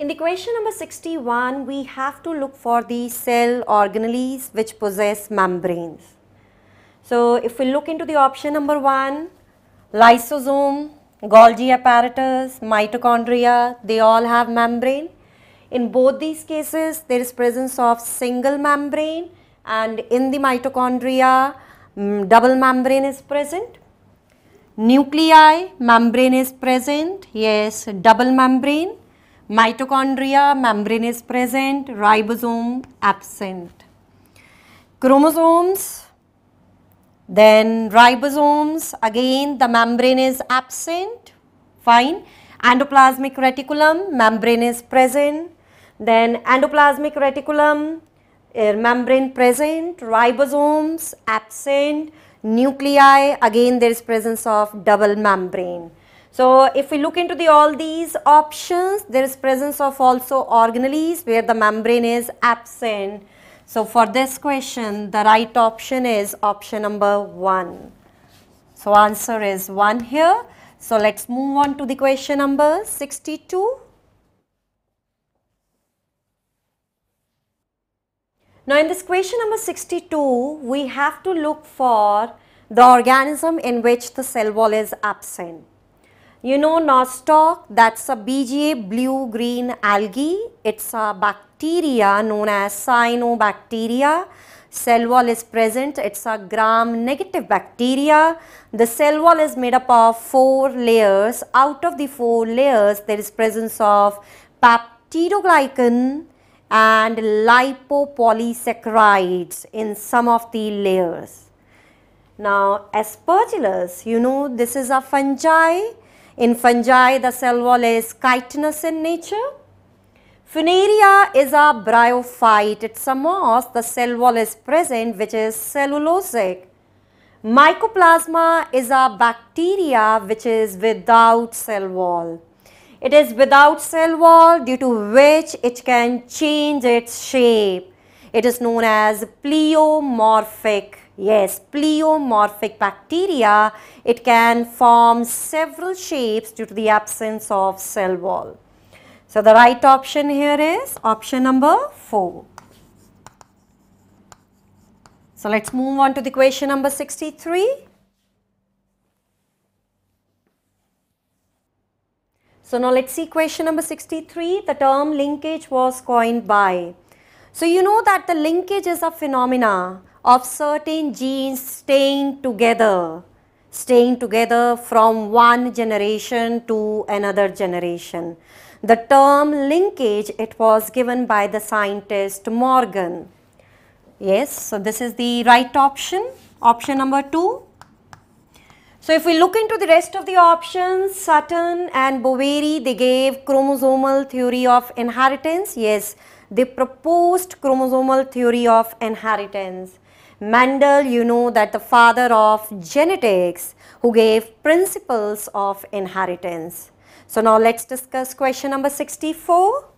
In the question number 61, we have to look for the cell organelles which possess membranes. So, if we look into the option number 1, lysosome, Golgi apparatus, mitochondria, they all have membrane. In both these cases, there is presence of single membrane and in the mitochondria, mm, double membrane is present. Nuclei, membrane is present, yes, double membrane. Mitochondria, membrane is present, ribosome absent. Chromosomes, then ribosomes, again the membrane is absent, fine. Endoplasmic reticulum, membrane is present. Then endoplasmic reticulum, uh, membrane present, ribosomes absent, nuclei, again there is presence of double membrane. So, if we look into the all these options, there is presence of also organelles where the membrane is absent. So, for this question, the right option is option number 1. So, answer is 1 here. So, let us move on to the question number 62. Now, in this question number 62, we have to look for the organism in which the cell wall is absent. You know nostoc, that's a BGA blue-green algae. It's a bacteria known as cyanobacteria. Cell wall is present. It's a gram-negative bacteria. The cell wall is made up of four layers. Out of the four layers, there is presence of peptidoglycan and lipopolysaccharides in some of the layers. Now, aspergillus, you know, this is a fungi in fungi, the cell wall is chitinous in nature. Funaria is a bryophyte. It's a moss. The cell wall is present which is cellulosic. Mycoplasma is a bacteria which is without cell wall. It is without cell wall due to which it can change its shape. It is known as pleomorphic Yes, pleomorphic bacteria, it can form several shapes due to the absence of cell wall. So, the right option here is option number 4. So, let us move on to the question number 63. So, now let us see question number 63. The term linkage was coined by. So, you know that the linkage is a phenomena of certain genes staying together, staying together from one generation to another generation. The term linkage, it was given by the scientist Morgan. Yes, so this is the right option, option number 2. So if we look into the rest of the options, Sutton and Boveri, they gave chromosomal theory of inheritance. Yes, they proposed chromosomal theory of inheritance. Mendel, you know that the father of genetics who gave principles of inheritance. So now let's discuss question number 64.